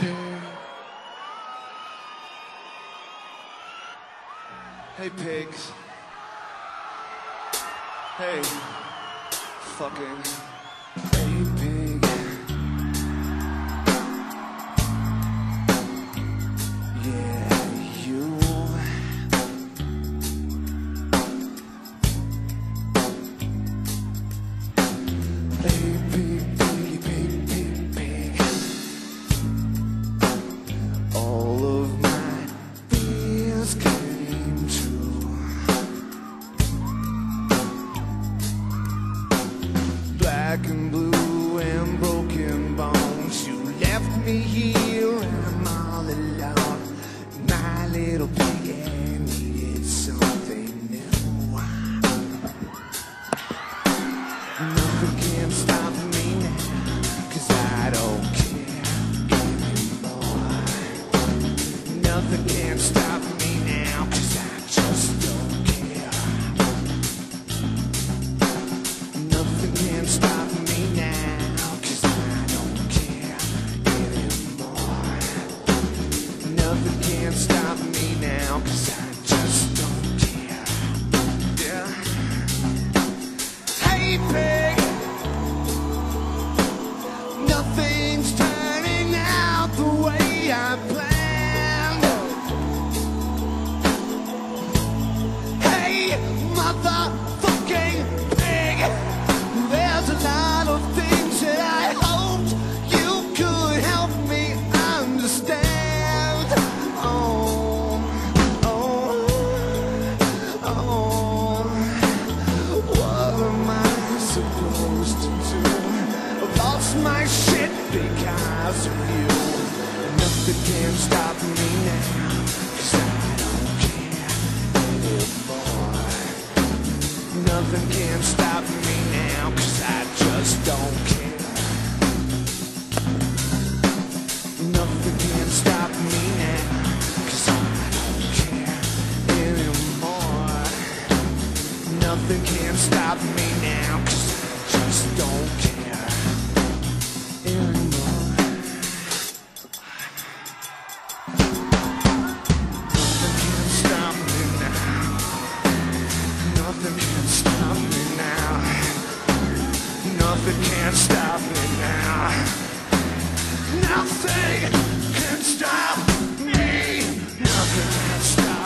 pig. Hey, pigs. Hey, fucking. Black and blue and broken bones. You left me here and I'm all alone. My little pig needed something new. Nothing can stop me now, cause Nothing can stop me now, cause I just don't care anymore. Nothing can stop me now. Nothing can stop me now. Nothing can stop me now. Nothing can stop me. Nothing can stop